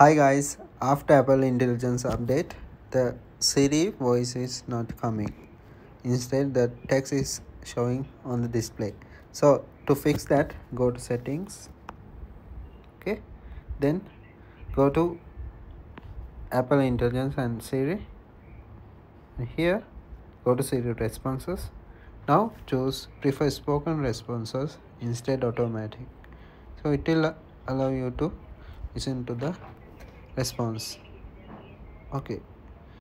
Hi guys, after Apple Intelligence update, the Siri voice is not coming. Instead, the text is showing on the display. So to fix that, go to settings. Okay, then go to Apple Intelligence and Siri. And here, go to Siri responses. Now choose prefer spoken responses instead automatic. So it will allow you to listen to the response. Okay